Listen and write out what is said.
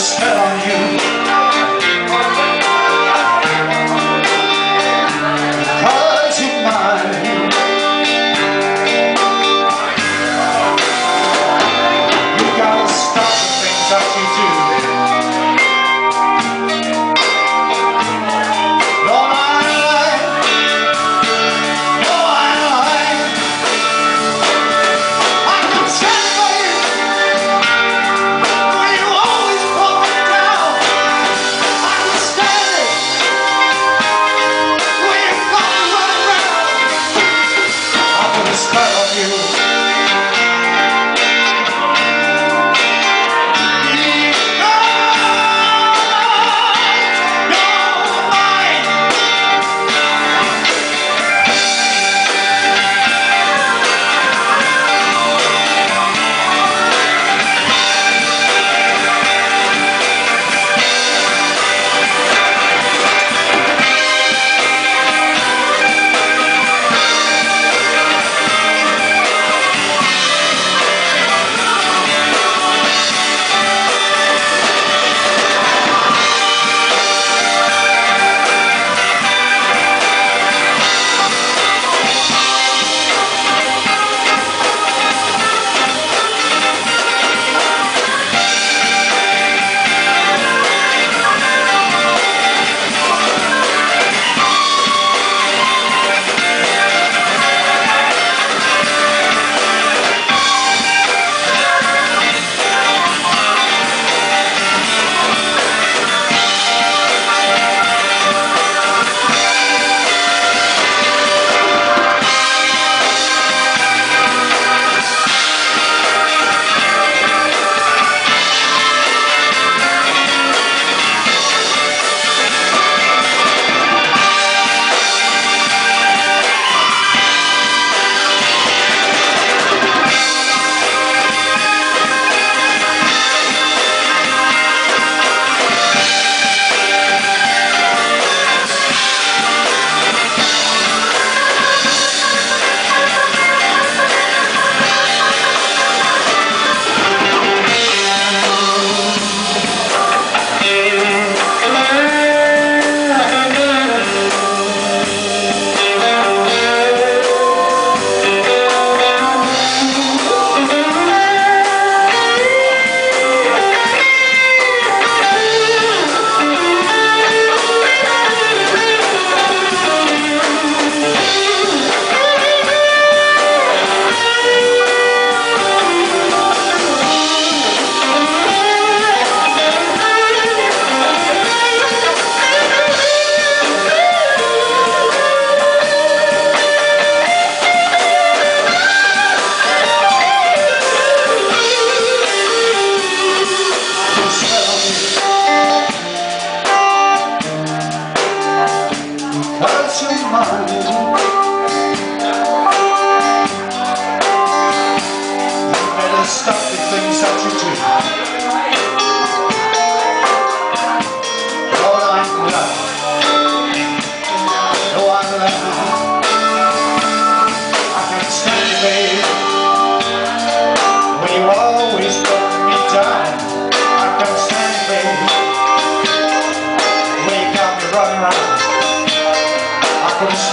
spell on you I